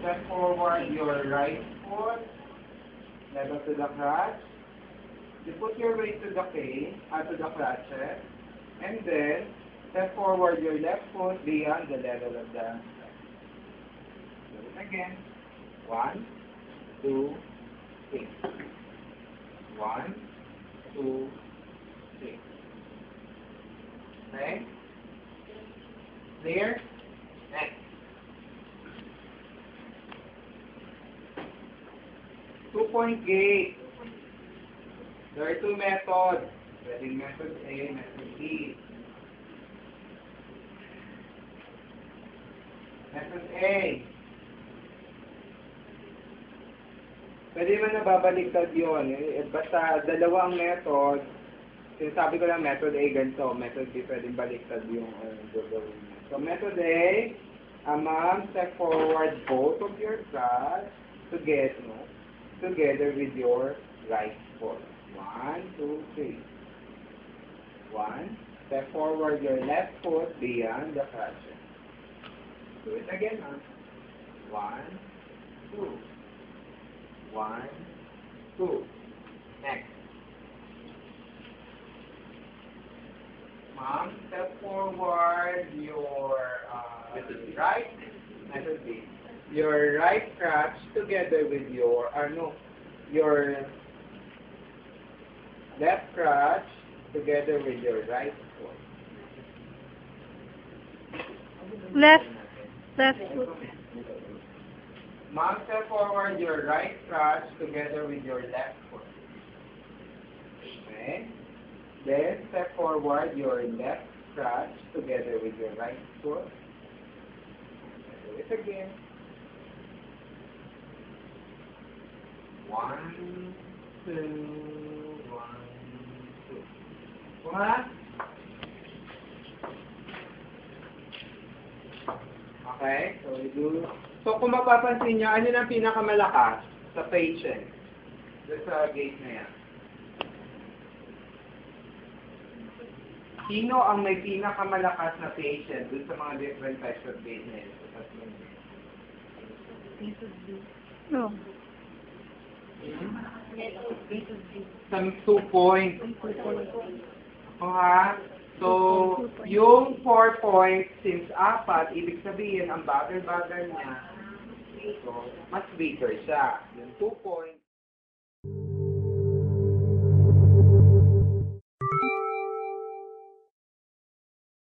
step forward your right foot, level to the crutch. You put your weight to the cane, uh, to the crutches, and then step forward your left foot beyond the level of the Do it again. One, two, three. One, two, three. Okay? Clear? Two-point gate. There are two methods. Pwedeng method A, method B. Method A. Pwede man nababaliktad yun. Eh, Basta dalawang method, sinasabi ko lang method A ganito, method B pwedeng baliktad yung uh, gagawin. So method A, a mom step forward both of your thighs together, no? Together with your right foot. One, two, three. One, step forward your left foot beyond the crutches. Do it again, ma'am. One, two. One, two. Next. Mom, step forward your uh, right, method B. Your right crutch together with your, uh, no, your left crutch together with your right foot. Left, left foot. Mom, forward your right crutch together with your left foot. Okay? Then step forward your left crutch together with your right foot. Do it again. One, two, one, two. Kuma? Okay, so we do. So kung mapapansin nyo, ano ang pinakamalakas sa patient? Doon sa gate na yan. Sino ang may pinakamalakas na patient doon sa mga different types of gate na yan? No. Sa two point. O? So, yung four points, since apat, ibig sabihin, ang bagal-bagal niya, so, mas bigger siya. Yung two points,